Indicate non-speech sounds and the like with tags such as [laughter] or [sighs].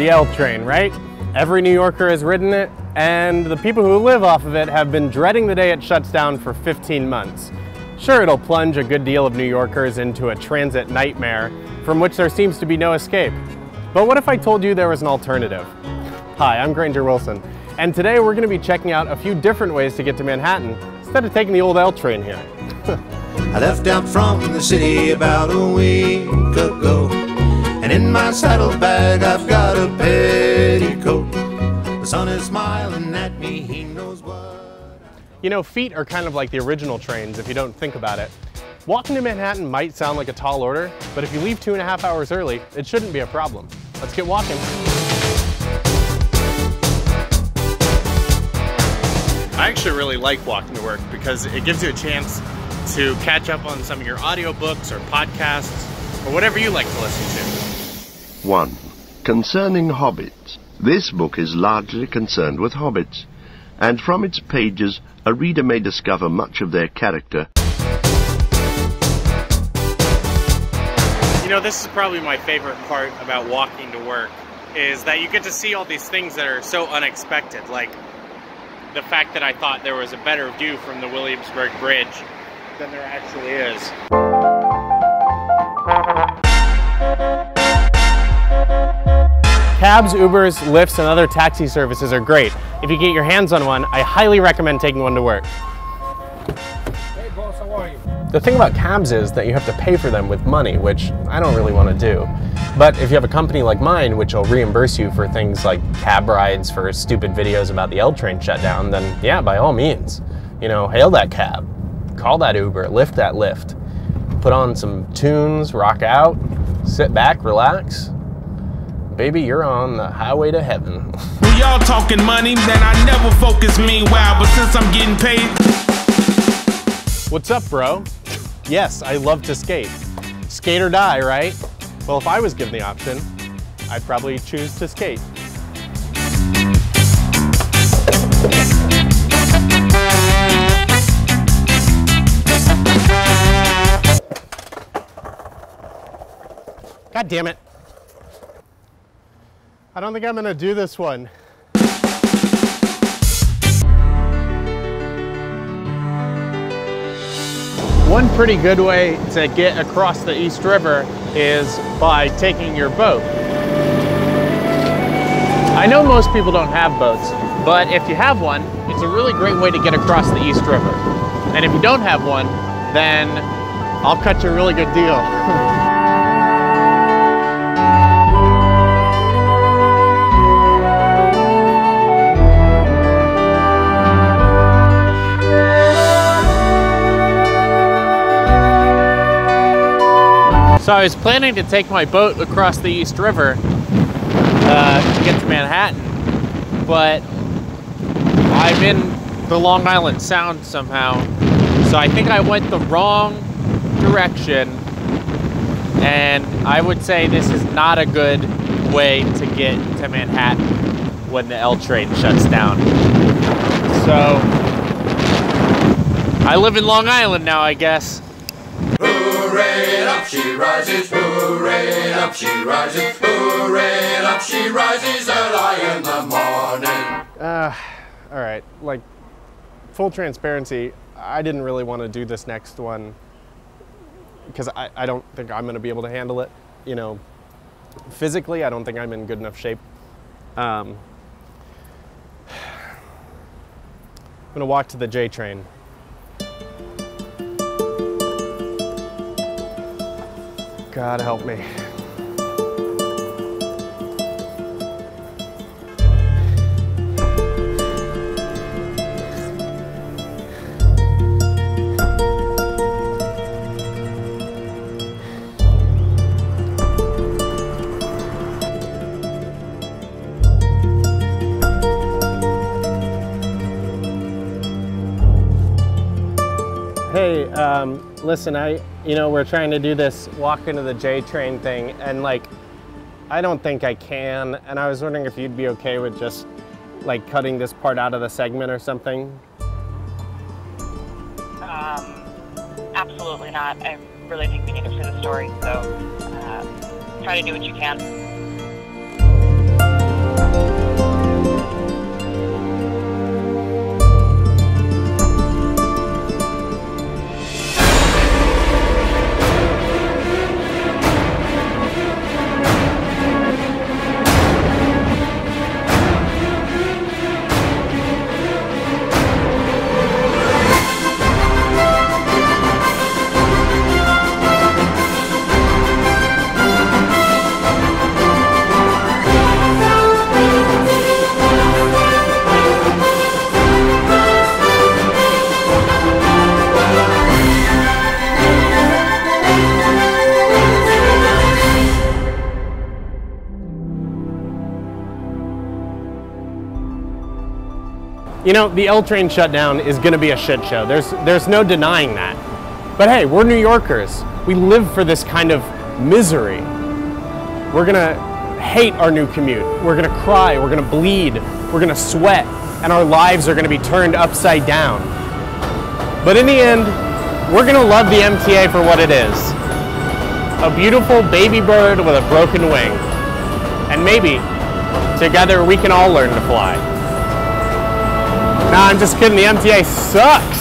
The L train, right? Every New Yorker has ridden it, and the people who live off of it have been dreading the day it shuts down for 15 months. Sure, it'll plunge a good deal of New Yorkers into a transit nightmare from which there seems to be no escape. But what if I told you there was an alternative? Hi, I'm Granger Willson, and today we're going to be checking out a few different ways to get to Manhattan instead of taking the old L train here. [laughs] I left out from the city about a week ago. And in my saddlebag I've got a petticoat. The sun is smiling at me, he knows what. You know, feet are kind of like the original trains if you don't think about it. Walking to Manhattan might sound like a tall order, but if you leave two and a half hours early, it shouldn't be a problem. Let's get walking. I actually really like walking to work because it gives you a chance to catch up on some of your audiobooks or podcasts or whatever you like to listen to. 1. Concerning Hobbits. This book is largely concerned with hobbits, and from its pages a reader may discover much of their character. You know, this is probably my favorite part about walking to work, is that you get to see all these things that are so unexpected, like the fact that I thought there was a better view from the Williamsburg Bridge than there actually is. Cabs, Ubers, Lyfts, and other taxi services are great. If you get your hands on one, I highly recommend taking one to work. Hey boss, how are you? The thing about cabs is that you have to pay for them with money, which I don't really want to do. But if you have a company like mine, which will reimburse you for things like cab rides for stupid videos about the L train shutdown, then yeah, by all means, you know, hail that cab, call that Uber, lift that lift, put on some tunes, rock out, sit back, relax. Baby, you're on the highway to heaven. [laughs] We all talking money, then I never focus meanwhile, but since I'm getting paid. What's up, bro? Yes, I love to skate. Skate or die, right? Well, if I was given the option, I'd probably choose to skate. God damn it. I don't think I'm gonna do this one. One pretty good way to get across the East River is by taking your boat. I know most people don't have boats, but if you have one, it's a really great way to get across the East River. And if you don't have one, then I'll cut you a really good deal. [laughs] So I was planning to take my boat across the East River uh, to get to Manhattan, but I'm in the Long Island Sound somehow. So I think I went the wrong direction, and I would say this is not a good way to get to Manhattan when the L train shuts down. So I live in Long Island now, I guess. Uh, all right, like, full transparency, I didn't really want to do this next one because I, I don't think I'm going to be able to handle it. You know, physically, I don't think I'm in good enough shape. Um, [sighs] I'm going to walk to the J train. God help me. Hey, um, listen, I, you know, we're trying to do this walk into the J train thing, and like, I don't think I can. And I was wondering if you'd be okay with just like cutting this part out of the segment or something. Um, absolutely not. I really think we need to see the story, so uh, try to do what you can. You know, the L train shutdown is going to be a shit show. There's there's no denying that. But hey, we're New Yorkers. We live for this kind of misery. We're going to hate our new commute. We're going to cry, we're going to bleed, we're going to sweat, and our lives are going to be turned upside down. But in the end, we're going to love the MTA for what it is. A beautiful baby bird with a broken wing. And maybe together we can all learn to fly. Nah, I'm just kidding. The MTA sucks.